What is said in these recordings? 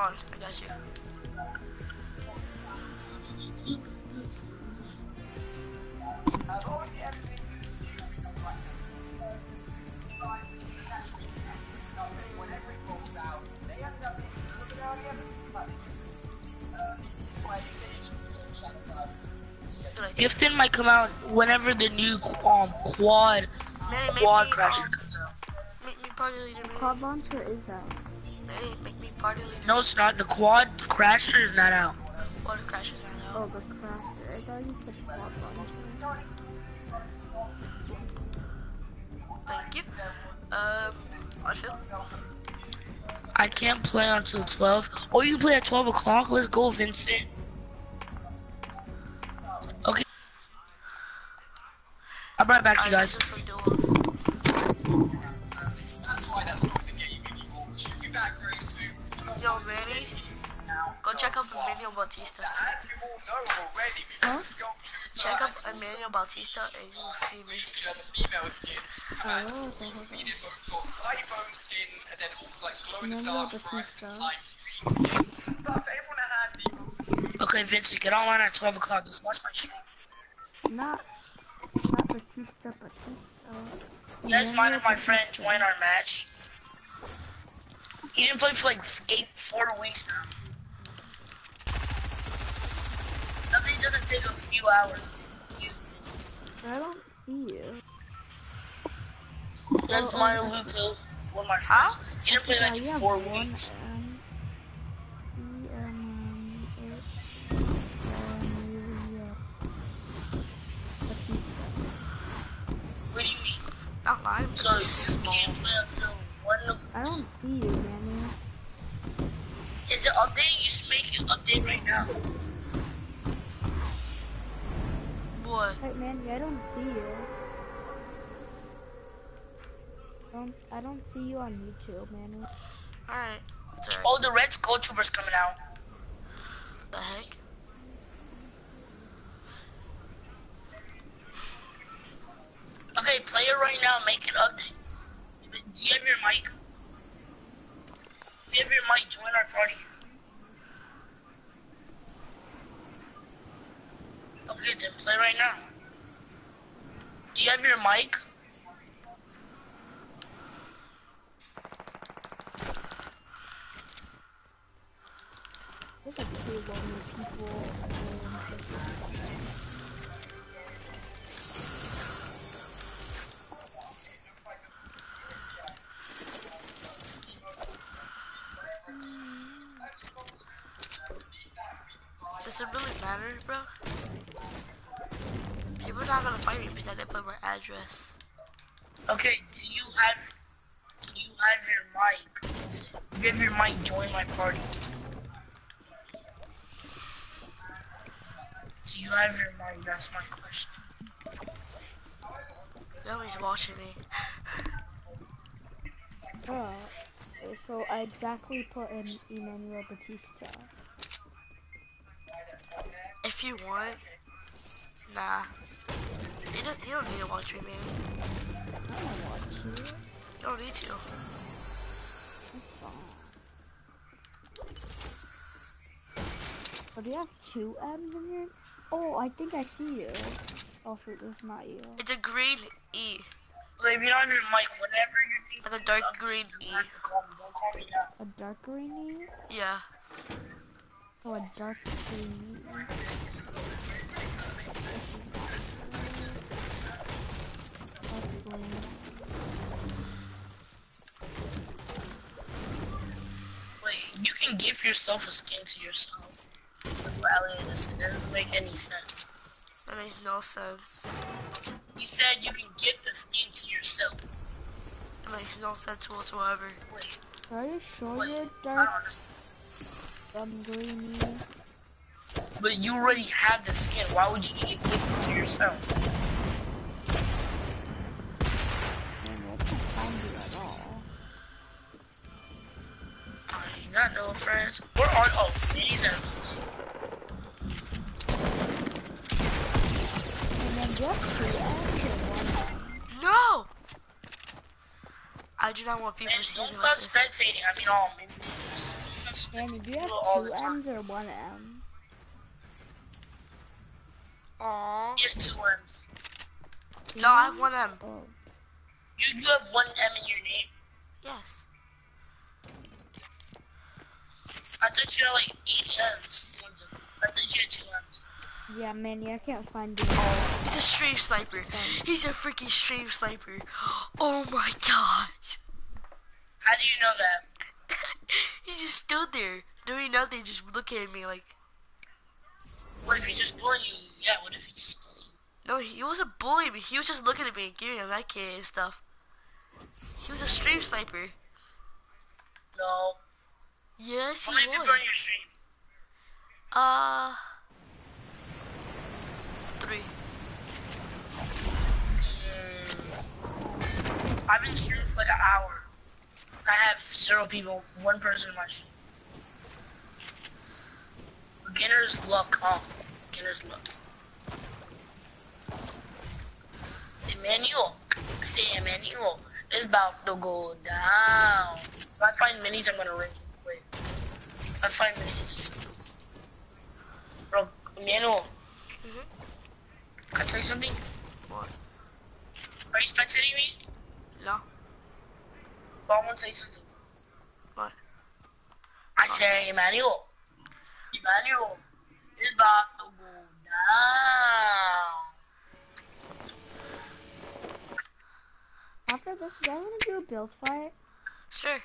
on, I got you. Gifted might come out whenever the new um quad Manny, quad me, crasher um, comes out. make me party leader, Manny. Quad launcher is out. Manny, make me party leader. No, it's not. The quad crasher is not out. Water crashes not Oh, the crasher. I thought you said quad launcher. Thank you. Um, I feel. I can't play until 12. Oh, you can play at 12 o'clock? Let's go, Vincent. Okay. I'll be right back, you I guys. Go check out Emilio Bautista. As you all know already, we have a sculpture Check out Emilio Bautista and you will see me. feature the female skin. And Oh, also okay, we did both got light bone skins and then also like glow in the Emanuel dark bright Batista. and light green skins. But if everyone had the Okay, Vincent, get online at 12 o'clock. Just watch my stream. Not, not Batista, Batista. You guys mind if my friend Batista. join our match? He didn't play for like eight, four weeks now. Nothing doesn't take a few hours. It takes a few. I don't see you. That's Oh, my oh, Luca, one of my Huh? friends. He didn't play like you in have four one um, weeks. M. M A- Emanuel Batista. What do you mean? Not lying, So but it's you small. can't play until one. I don't see you, Manny. Is it updating? You should make it update right now. What? Hey, Manny, I don't see you. Don't I don't see you on YouTube, Manny. Alright. It's alright. Oh, the Red Skull Trooper's coming out. The heck? Okay, play it right now. Make it update. Do you have your mic? If you have your mic, join our party. Okay, then play right now. Do you have your mic? People. Does it really matter, bro? People are not gonna find me because I didn't put my address. Okay, do you have do you have your mic? If you have your mic, join my party. Do you have your mic? That's my question. Nobody's watching me. Oh, so I exactly put in Emanuel Batista. If you want, nah. You don't, you don't need to watch me, man. I don't watch you. You don't need to. Oh, do you have two M's in your? Oh, I think I see you. Oh, shoot, that's not you. It's a green E. Okay, if you don't have your mic, whenever you think Like a dark green E. you have to call me. Don't call me now. A dark green E? Yeah. Oh, a dark green E. That's. Wait, you can give yourself a skin to yourself. That's what Elliot is. It doesn't make any sense. That makes no sense. You said you can give the skin to yourself. It makes no sense whatsoever. Wait, Are you sure wait. you're I dark don't green E? But you already have the skin. Why would you need to gift it to yourself? Friends. Where are oh these are And then just two M's or one M? No! I do not want people Man, to see me don't like stop this. spectating. I mean, oh, maybe stop Danny, do you have all the two time. M's or one M? Aww. He has two M's. No, I have one M. Oh, You, you have one M in your name. Yes. I thought you had like eight M's. I thought you had two M's. yeah, Manny, I can't find you. He's a stream sniper. He's a freaking stream sniper. Oh my gosh. How do you know that? he just stood there doing nothing, just looking at me like. What if he just bullied you? Yeah, what if he just bullied you? No, he wasn't bullying me. He was just looking at me and giving me that kid and stuff. He was a stream sniper. No. Yes, How he many people was. on your stream? Uh, three. Mm. I've been streaming for like an hour. I have zero people, one person in my stream. Beginner's luck, huh? Beginner's luck. Emanuel, say Emanuel, it's about to go down. If I find minis, I'm gonna range and play. If I find minis, bro, Emanuel, Mhm. can I tell you something? What? Are you spectating me? No. But I want to tell you something. What? I say, Emanuel, Emanuel, it's about to go down. After this, do I want to do a build fight? Sure.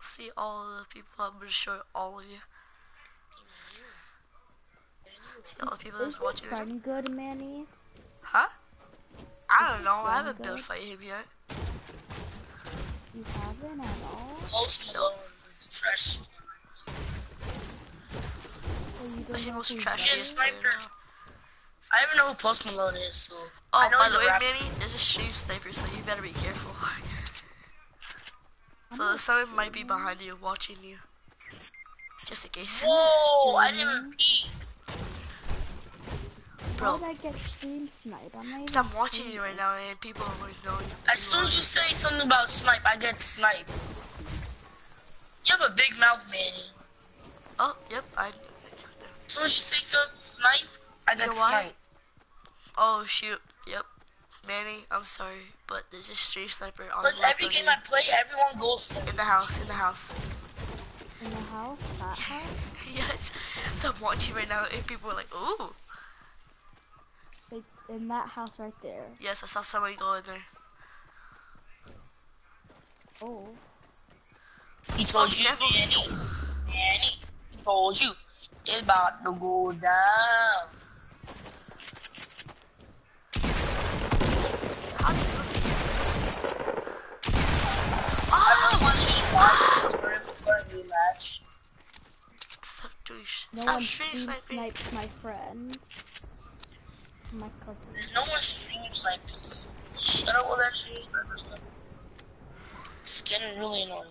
See all the people. I'm gonna show all of you. See all the people that's your watching. it. friend good, Manny? Huh? I don't know. I your haven't friend built good? fight him yet. You haven't at all? Post Malone with the trash. So you don't What's the know most who's trashy Yes, better? Sniper. I don't even know who Post Malone is, so. Oh, by the a way, rapper. Manny, there's a stream sniper, so you better be careful. I'm so not someone might be behind you, watching you. Just in case. Whoa, I didn't even peek. How Bro, did I get stream snipe? I'm because I'm watching you right now, and people are going to know you. As soon as you say something about snipe, I get snipe. You have a big mouth, Manny. Oh, yep, I. As soon as you say something snipe, I You get know why? snipe. Oh, shoot, yep. Manny, I'm sorry, but there's a street sniper on But the left every game you. I play, everyone goes In the house, in the house. In the house? That house? yes. So I'm watching right now, and people are like, ooh. Like, in that house right there. Yes, I saw somebody go in there. Oh. He oh, told Oh, you, definitely. Manny. Manny, he told you. It's about to go down. How do you do it? I Oh! really want to just watch this tournament start a new match. Stop doing sh- No Stop one stream stream sniping. my friend. My cousin. There's no one streams like me. Shut up with that shit. It's getting really annoying.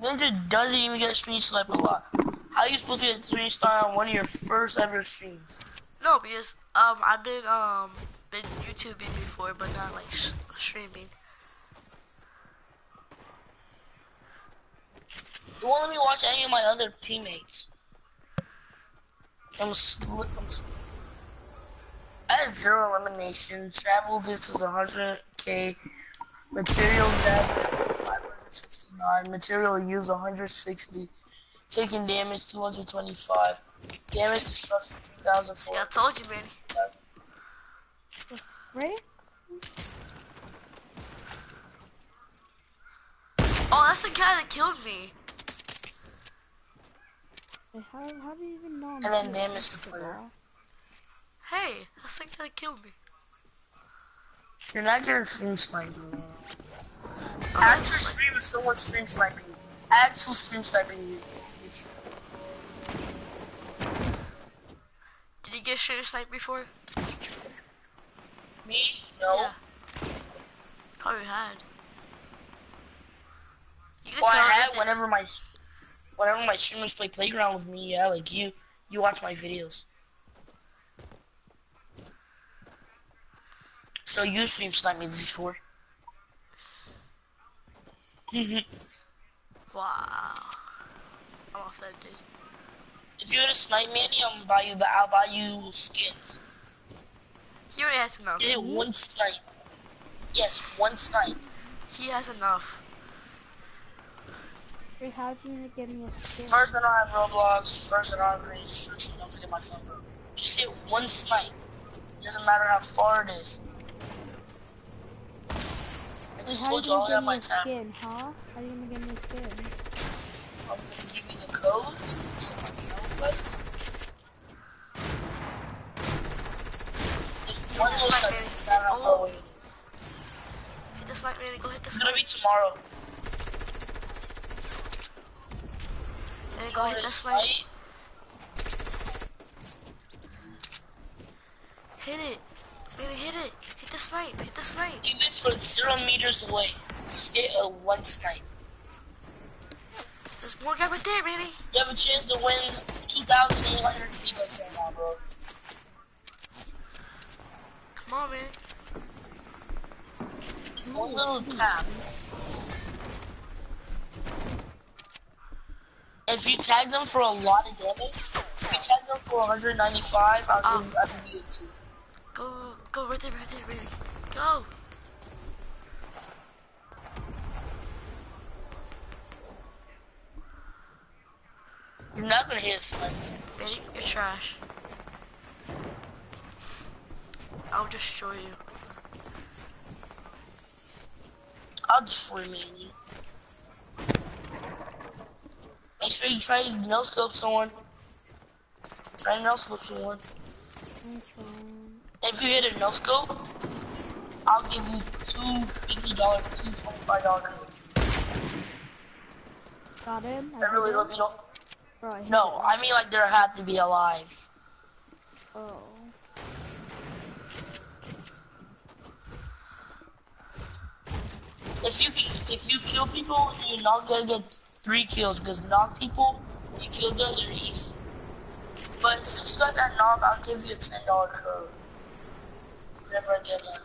Ninja doesn't even get stream snipe a lot. How are you supposed to get stream star on one of your first ever streams? No, because um I've been um been YouTubing before, but not like streaming. You won't let me watch any of my other teammates. I'm sli- I'm sli- I had zero elimination. Travel distance 100k. Material damage 569. Material use 160. Taking damage 225. Damage destruction 2004. See, I told you, man. Right? Oh, that's the guy that killed me. How, how do you even know? I'm And then good? damage the First player. Hey, that's the guy that killed me. You're not getting stream sniping, man. Oh, Actual stream is someone stream sniping you. Actual stream sniping you. Did you get stream sniped before? Me? No. Yeah. Probably had. You could Well, I had whenever my whenever my streamers play playground with me, yeah, like you you watch my videos. So you stream snipe me before. Wow. I'm offended. if you hit a snipe Manny, I'm gonna buy you. but I'll buy you skins. He already has enough. You hit one snipe. Yes, one snipe. He has enough. Wait, how's you gonna give me a skin? First, I don't have Roblox. First, I don't have registration. Don't forget my phone number. Just hit one snipe. Doesn't matter how far it is. I just how you told you all gonna I give have me my a tab. skin, huh? How are you gonna give me a skin? I'm gonna give you the code. So you know, guys. There's one little snipe. Doesn't matter how far away it is. Hit the snipe, man. Go hit the It's gonna be tomorrow. Then go hit the Tomorrow snipe. Hit it. Man, hit it. Hit the snipe. Hit the snipe. Even for zero meters away, just get a one snipe. There's more guy right there, baby. You have a chance to win 2,800 V-Bucks right now, bro. Come on, man. Little tap. If you tag them for a lot of damage, if you tag them for 195, I'll Um. give, I'll give you two. Go, go right there, right there, baby. Go. You're not gonna hit a. Baby, you're trash. I'll destroy you. I'll destroy me. Make sure you try to no scope someone. Try to no scope someone. If you hit a no scope, I'll give you two fifty dollar, two twenty five dollar codes. Got him? I really hope you don't. Bro, I No, him. I mean like there had to be alive. Oh. If you can, if you kill people, you're not gonna get three kills because knock people, you kill them, they're easy. But since you got that knock, I'll give you a ten dollar code. Whenever I get one.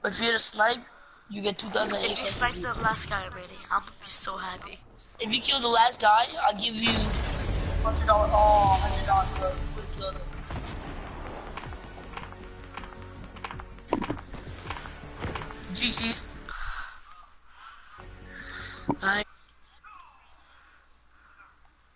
But if you hit a snipe, you get two thousand eight If you snipe the last guy, baby, I'm gonna be so happy. If you kill the last guy, I'll give you hundred dollar. Oh, hundred dollar code. You would kill them. GG's. I